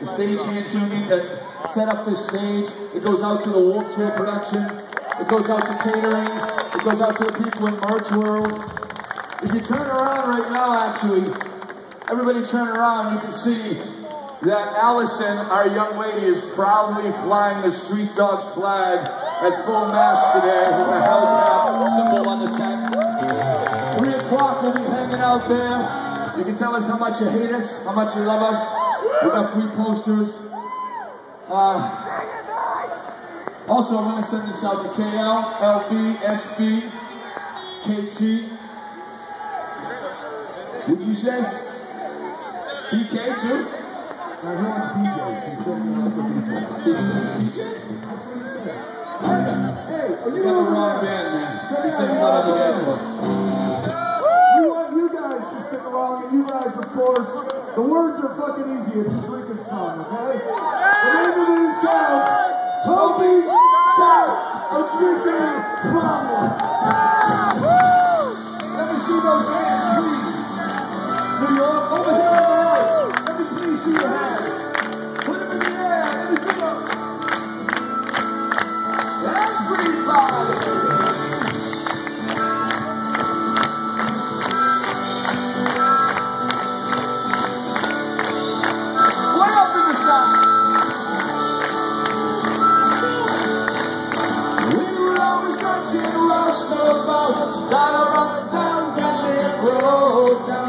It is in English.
the stagehand tuning that set up this stage. It goes out to the Warped Tour production. It goes out to catering. It goes out to the people in Merch World. If you turn around right now, actually, everybody turn around, you can see that Allison, our young lady, is proudly flying the Street Dogs flag at full mast today with a hellcat symbol on the tent. Three o'clock, we'll be hanging out there. You can tell us how much you hate us, how much you love us. We got free posters. Uh, also, I'm going to send this out to KL, LB, SB, KT. What'd you say? PK too? Now, who wants PJs? He said he wants the PJs. This is PJs. That's what he said. Hey, are You the wrong band, man. Check You said out. you got other guys for. We want you guys to stick along, and you guys, of course, the words are fucking easy. It's a drinking song, okay? The name of it is called Toby's Got a Drinking Problem. Let me see those hands, please. New York, over here. road.